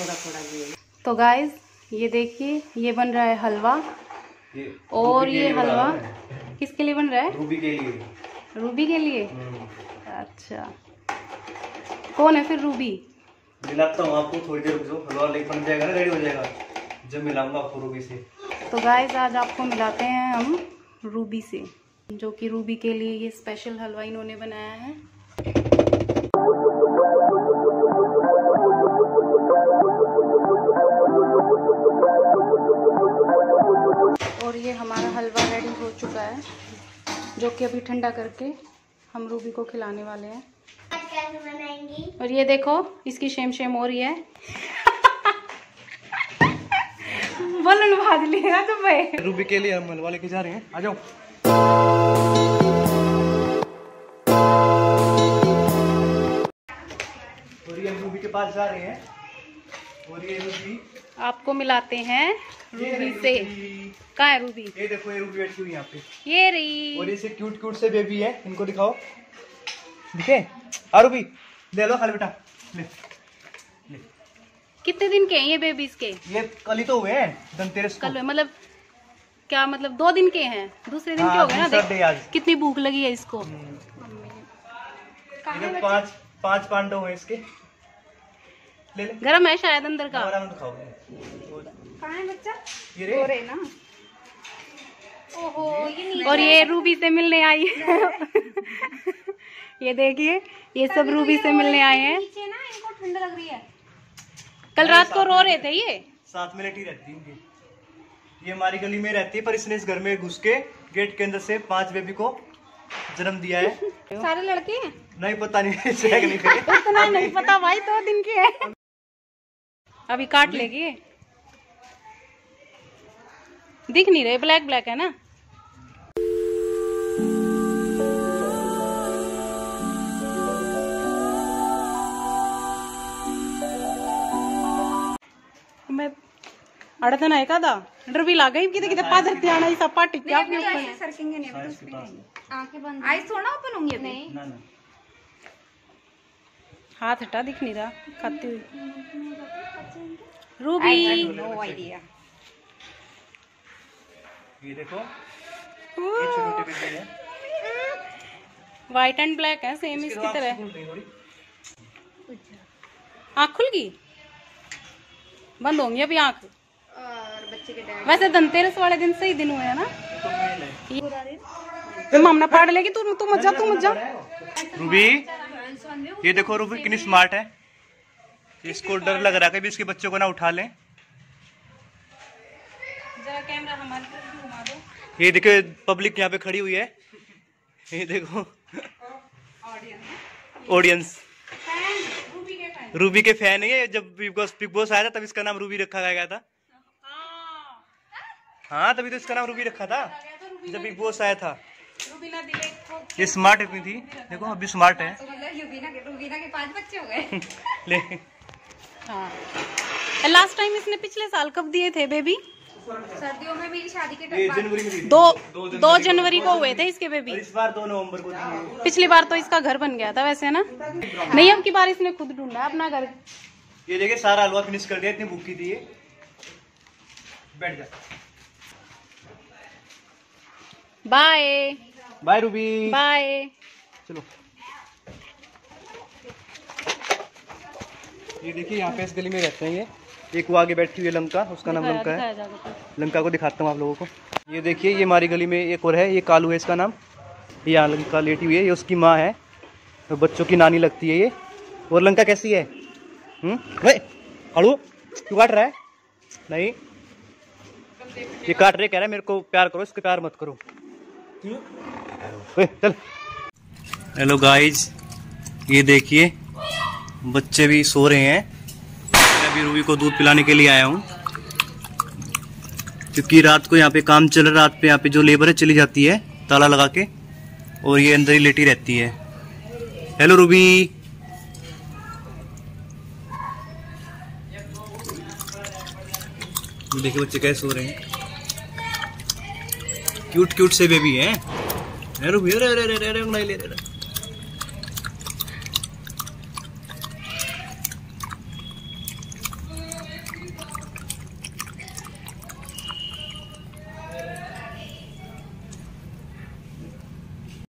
थोड़ा थोड़ा ये। तो गाइस ये देखिए ये बन रहा है हलवा। ये और ये हलवा। किसके लिए बन रहा है? रूबी के लिए। रूबी के लिए? हम्म। अच्छा। कौन है फिर रूबी? मिलाता हूँ आपको थोड़ी देर रुक जाओ हलवा लेके बन जाएगा ना रेडी हो जाएगा। जब मिलाऊँगा आपको रूबी से। तो गाइस आज आपको मिलाते हैं हम रूबी से जो कि रूबी के लिए ये स्पेशल हलवा इन्होंने बनाया है। हो, जो कि अभी ठंडा करके हम रूबी को खिलाने वाले हैं। और ये देखो, इसकी शेम शेम हो रही है। बोलन भाज लिएगा तो भाई। रूबी के लिए हम हलवा लेके जा रहे हैं। आ जाओ। और ये रूबी के पास जा रहे हैं। और ये रूबी। आपको मिलाते हैं रूबी से। कहाँ है रूबी? ये देखो ये रूबी बैठी हुई यहाँ पे। ये रही। और ये से क्यूट क्यूट से बेबी है। इनको दिखाओ। दिखे? आ रूबी। ले लो खाली बेटा। ले। ले। कितने दिन के हैं ये बेबीज के? ये कल ही तो हुए हैं। धनतेरस कल हुए, मतलब क्या मतलब दो दिन के हैं? दूसरे दिन के हाँ, हो गए ना देख। कितनी भूख लगी है इसको। हम्म, है पाँच पाँच पांडव हैं इसके। ले ले। गरम है शायद अंदर का। आराम खाओ कहाँ है बच्चा? ये रे। रहे ना। ओहो ये और ये रूबी से मिलने आई है। ये देखिए ये सब रूबी से मिलने आए हैं। नीचे ना इनको ठंड लग रही है। कल रात को रो रहे थे ये। साथ में लेटी रहती है ये हमारी गली में रहती है पर इसने इस घर में घुस के गेट के अंदर से पाँच बेबी को जन्म दिया है। सारे लड़के हैं? नहीं पता नहीं नहीं नहीं पता भाई दो दिन के है। अभी काट लेगी। दिख नहीं रहे ब्लैक ब्लैक है ना? मैं है का दा डर भी लागा ही पादर ते क्या सरकेंगे नहीं अभी तो उसमें नहीं आँखें बंद आइस थोड़ा ओपन होंगी अभी नहीं ना ना हाथ हटा दिख नहीं रहा खाती हुई रूबी नो आइडिया ये देखो है व्हाइट एंड ब्लैक है सेम इसकी तो तरह है। आँख खुल गई बंद होंगी अभी आँख और बच्चे के डैड वैसे धनतेरस वाले दिन सही दिन हुए है ना तो है मामना फाड़ लेगी तू तू मत जा तू मत जा रूबी ये देखो रूबी कितनी स्मार्ट है। इसको डर लग रहा है कि इसके बच्चों को ना उठा लें। जरा कैमरा हमारी ये देखो पब्लिक यहाँ पे खड़ी हुई है। ये देखो। ऑडियंस रूबी के फ़ैन है ये। जब बिग बॉस बिग बॉस आया था तब इसका नाम रूबी रखा गया था। हाँ। तभी तो इसका नाम रूबी रखा था। जब बिग बॉस आया था। ये स्मार्ट इतनी थी। देखो अभी स्मार्ट है। तो मतलब युबीना के के पाँच बच्चे हो गए। ले। हाँ। लास्ट टाइम इसने पिछले साल कब दिए थे बेबी सर्दियों में मेरी शादी के जनवरी में दी। दो जनवरी को हुए थे इसके बेबी इस बार दो नवंबर को पिछली बार तो इसका घर बन गया था वैसे ना? नहीं अब की बार इसने खुद ढूंढा अपना घर। ये देखिए सारा हलवा फिनिश कर दिया इतनी भूखी थी ये। बैठ जा। बाय बाय रूबी बाय चलो। ये देखिए यहाँ पे इस गली में रहते हैं ये। एक वो आगे बैठी हुई है लंका। उसका नाम लंका है। तो। लंका को दिखाता हूँ आप लोगों को। ये देखिए ये हमारी गली में एक और है ये कालू है इसका नाम। ये यहाँ लंका लेटी हुई है ये उसकी माँ है। और बच्चों की नानी लगती है ये। और लंका कैसी है? हम्म? अड़ू क्यों काट रहा है? नहीं? ये काट रहे कह रहा है मेरे को प्यार करो इसको प्यार मत करो। वे, हेलो गाइज़ ये देखिए, बच्चे भी सो रहे हैं। मैं अभी रूबी को दूध पिलाने के लिए आया हूँ। क्योंकि रात को यहाँ पे काम चल रहा रात पे यहाँ पे जो लेबर है, चली जाती है, ताला लगा के, और ये अंदर ही लेटी रहती है। Hello Ruby. देखिए बच्चे कैसे सो रहे हैं। क्यूट क्यूट से बेबी हैं। है रूबी अरे अरे अरे अरे अरे, अरे, अरे, अरे, अरे।